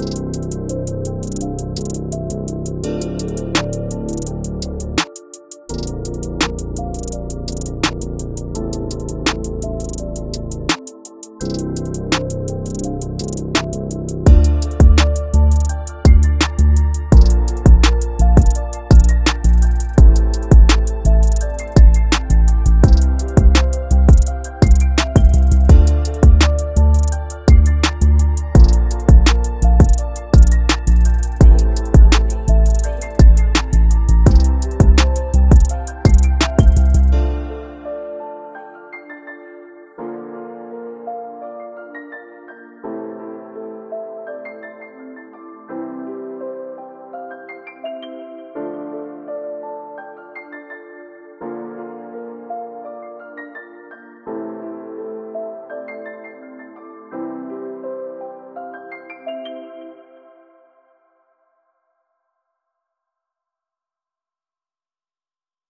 you